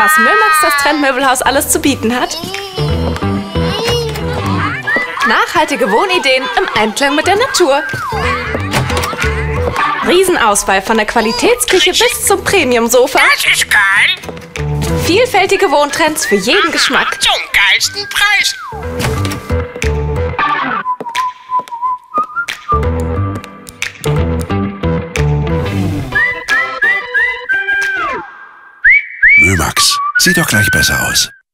was Mömax das Trendmöbelhaus alles zu bieten hat? Nachhaltige Wohnideen im Einklang mit der Natur. Riesenauswahl von der Qualitätsküche bis zum Premium-Sofa. Das ist geil. Vielfältige Wohntrends für jeden Geschmack. Zum geilsten Preis. Mömax. Sieht doch gleich besser aus.